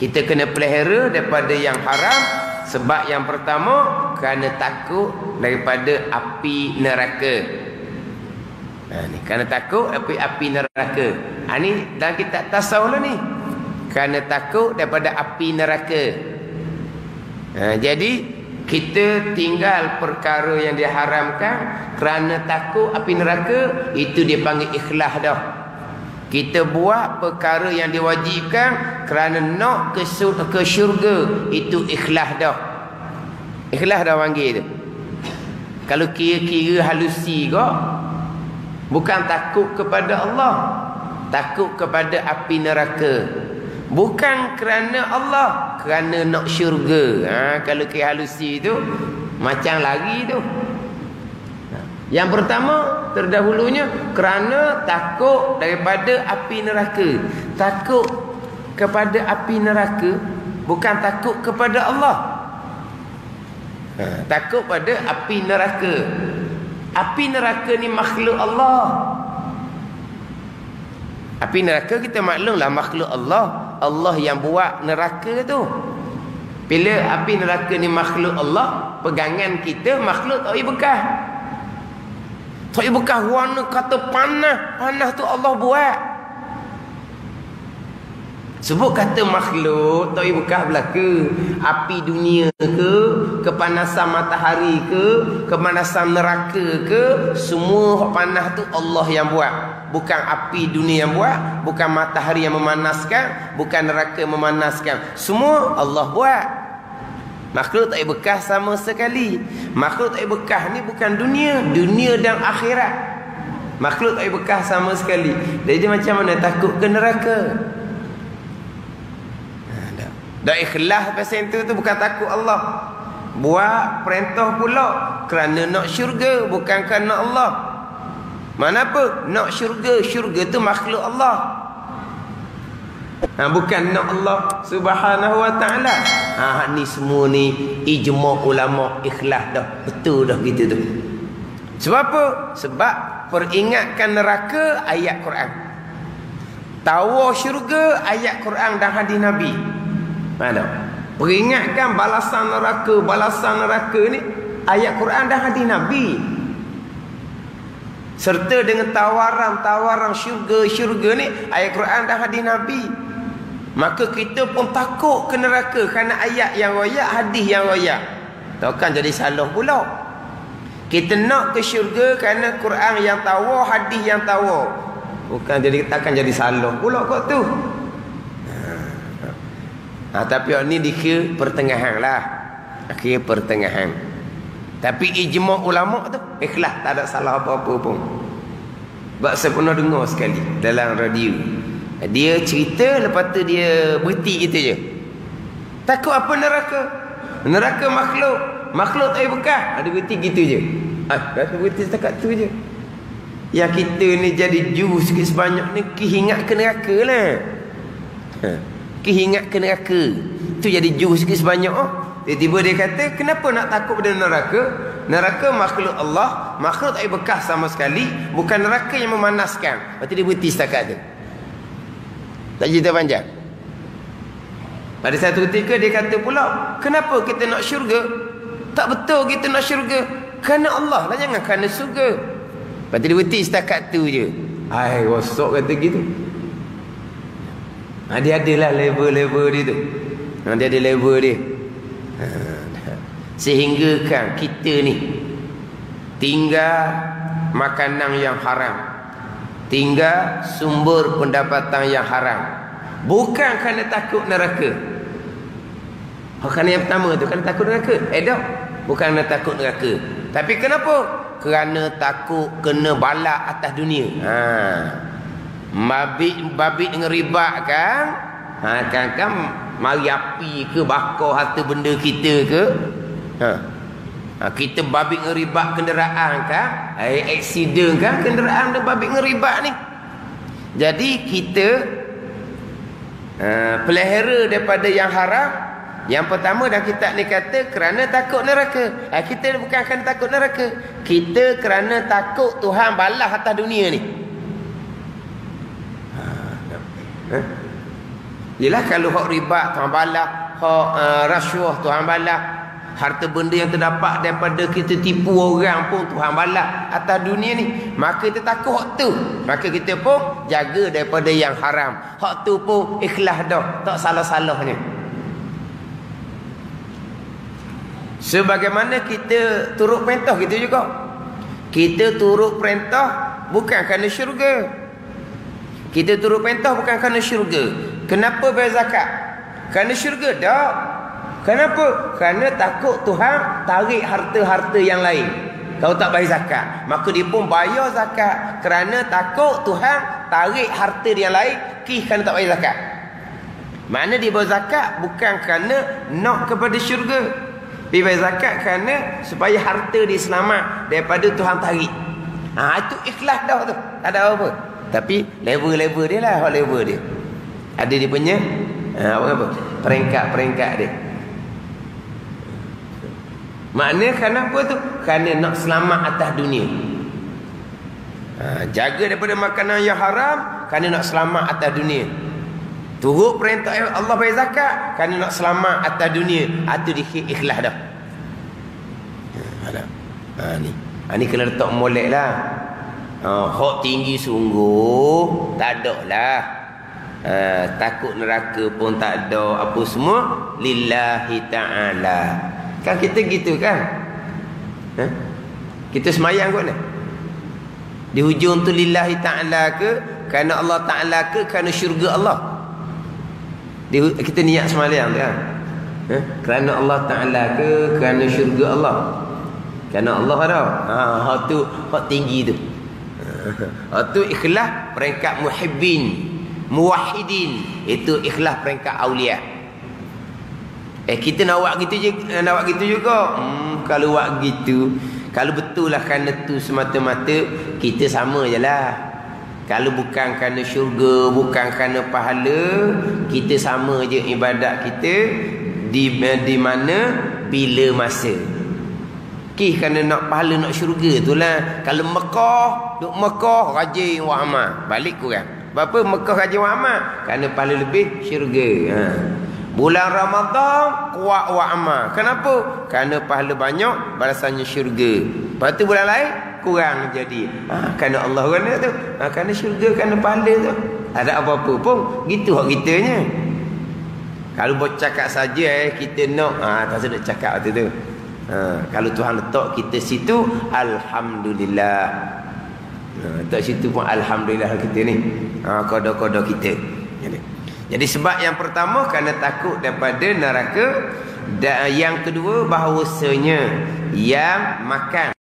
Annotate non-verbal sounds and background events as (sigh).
Kita kena pelihara daripada yang haram sebab yang pertama kerana takut daripada api neraka. Ha ni kerana takut api api neraka. Ha ni dalam kitab tasawuf lah ni. Kerana takut daripada api neraka. Ha, jadi kita tinggal perkara yang diharamkan kerana takut api neraka itu dipanggil ikhlas dah. Kita buat perkara yang diwajibkan kerana nak ke, ke syurga. Itu ikhlas dah. Ikhlas dah panggil tu. Kalau kira-kira halusi kok. Bukan takut kepada Allah. Takut kepada api neraka. Bukan kerana Allah. Kerana nak syurga. Ha, kalau kira halusi tu. Macam lagi tu. Yang pertama terdahulunya kerana takut daripada api neraka. Takut kepada api neraka bukan takut kepada Allah. Ha, takut pada api neraka. Api neraka ni makhluk Allah. Api neraka kita maklumlah makhluk Allah. Allah yang buat neraka tu. Bila api neraka ni makhluk Allah, pegangan kita makhluk tak bekas. Tak bekas warna kata panah. Panah tu Allah buat. Sebut kata makhluk. Tak bekas belaka. Api dunia ke. Kepanasan matahari ke. Kepanasan neraka ke. Semua panah tu Allah yang buat. Bukan api dunia yang buat. Bukan matahari yang memanaskan. Bukan neraka yang memanaskan. Semua Allah buat. Makhluk tak bekas sama sekali. Makhluk tak bekas ni bukan dunia. Dunia dan akhirat. Makhluk tak bekas sama sekali. Jadi macam mana takut ke neraka? Dah ikhlas pasal itu tu bukan takut Allah. Buat perintah pula kerana nak syurga bukan kerana Allah. Mana apa? Nak syurga. Syurga tu makhluk Allah. Ha, bukan nak Allah subhanahu wa ta'ala. Ha, ni semua ni ijma' ulama' ikhlas dah. Betul dah gitu tu. Sebab apa? Sebab peringatkan neraka ayat Quran. Tawa syurga ayat Quran dan hadis Nabi. Mana? Peringatkan balasan neraka, balasan neraka ni ayat Quran dan hadis Nabi. Serta dengan tawaran-tawaran syurga-syurga ni ayat Quran dan hadis Nabi. Maka kita pun takut ke neraka kerana ayat yang royak, hadis yang royak. Takkan jadi salah pula. Kita nak ke syurga kerana Quran yang tawa, hadis yang tawa. Bukan jadi takkan jadi salah pula kok tu. Ha, tapi ni dikira pertengahan lah. Akhir pertengahan. Tapi ijma' ulama' tu ikhlas. Tak ada salah apa-apa pun. Sebab saya pernah dengar sekali dalam radio. Dia cerita lepas tu dia berhenti gitu je. Takut apa neraka? Neraka makhluk. Makhluk tak bekas. Ada berhenti gitu je. Ah, rasa berhenti setakat tu je. Yang kita ni jadi ju sikit sebanyak ni kehingat ke neraka lah. Ha. Kehingat ke neraka. Tu jadi ju sikit sebanyak oh. Tiba-tiba dia kata, kenapa nak takut pada neraka? Neraka makhluk Allah, makhluk tak bekas sama sekali, bukan neraka yang memanaskan. Lepas tu dia berhenti setakat tu. Tak cerita panjang. Pada satu ketika dia kata pula, kenapa kita nak syurga? Tak betul kita nak syurga. Kerana Allah lah, jangan kerana syurga. Lepas tu dia berhenti setakat tu je. Hai, rosak kata gitu. Ha, dia adalah level-level dia tu. Ha, dia ada level dia. Ha, sehingga kan kita ni tinggal makanan yang haram tinggal sumber pendapatan yang haram. Bukan kerana takut neraka. Oh, kerana yang pertama tu kerana takut neraka. Eh tak bukan kerana takut neraka. Tapi kenapa? Kerana takut kena balak atas dunia. Ha. Babit babit dengan riba kan? Ha kan kan? Mari api ke bakar harta benda kita ke? Ha Ha, kita babik ngeribak kenderaan kan? Eh, accident kan kenderaan dah babik ngeribak ni. Jadi kita uh, pelihara daripada yang haram. Yang pertama dan kita ni kata kerana takut neraka. Ha, kita bukan kerana takut neraka. Kita kerana takut Tuhan balas atas dunia ni. Ha, ha? Yelah kalau hak riba Tuhan balas Hak uh, rasuah Tuhan balas Harta benda yang terdapat daripada kita tipu orang pun Tuhan balas atas dunia ni. Maka kita takut hak tu. Maka kita pun jaga daripada yang haram. Hak tu pun ikhlas dah. Tak salah-salahnya. Sebagaimana kita turut perintah kita juga. Kita turut perintah bukan kerana syurga. Kita turut perintah bukan kerana syurga. Kenapa bayar zakat? Kerana syurga? Tak. Kenapa? Kerana takut Tuhan tarik harta-harta yang lain. Kalau tak bayar zakat. Maka dia pun bayar zakat. Kerana takut Tuhan tarik harta yang lain. Kih kerana tak bayar zakat. Mana dia bayar zakat? Bukan kerana nak kepada syurga. Dia bayar zakat kerana supaya harta dia selamat daripada Tuhan tarik. Ha, itu ikhlas dah tu. Tak ada apa. Tapi level-level dia lah. Level dia. Ada dia punya ha, apa apa? Peringkat-peringkat dia. Makna kerana apa tu? Kerana nak selamat atas dunia. Ha, jaga daripada makanan yang haram kerana nak selamat atas dunia. Turut perintah Allah bayar zakat kerana nak selamat atas dunia. Itu di ikhlas dah. Ha, ha, ni. Ha, ni kena letak molek lah. Ha, hak tinggi sungguh. Tak ada lah. Uh, takut neraka pun tak ada apa semua lillahi taala kan kita gitu kan? Ha? kita semayang kot ni. Di hujung tu lillahi taala ke kerana Allah taala ke kerana syurga Allah? Di, kita niat semayang tu kan? Ha? kerana Allah taala ke kerana syurga Allah? Kerana Allah ada ha hak tu hak tinggi tu. (laughs) Ha tu ikhlas peringkat muhibbin muwahhidin. Itu ikhlas peringkat aulia eh kita nak buat gitu je nak buat gitu juga. Hmm, kalau buat gitu kalau betul lah kerana tu semata-mata kita sama je lah. Kalau bukan kerana syurga bukan kerana pahala kita sama je ibadat kita. Di di mana bila masa. Kih kerana nak pahala nak syurga tu lah. Kalau Mekah Duk Mekah Rajin wa amal Balik kurang. Berapa? Mekah Haji Muhammad? Kerana pahala lebih syurga. Ha. Bulan Ramadhan kuat wa amal. Kenapa? Kerana pahala banyak balasannya syurga. Lepas tu bulan lain kurang jadi. Ha, kerana Allah kerana tu. Ha, kerana syurga, kerana pahala tu. Ada apa-apa pun gitu hak kitanya. Kalau buat cakap saja eh kita nak ha, tak sedap cakap tu tu. Ha, kalau Tuhan letak kita situ alhamdulillah. Ha, tak situ pun Alhamdulillah kita ni ha, Kodoh-kodoh kita Jadi. Jadi sebab yang pertama Kerana takut daripada neraka Dan yang kedua bahawasanya Yang makan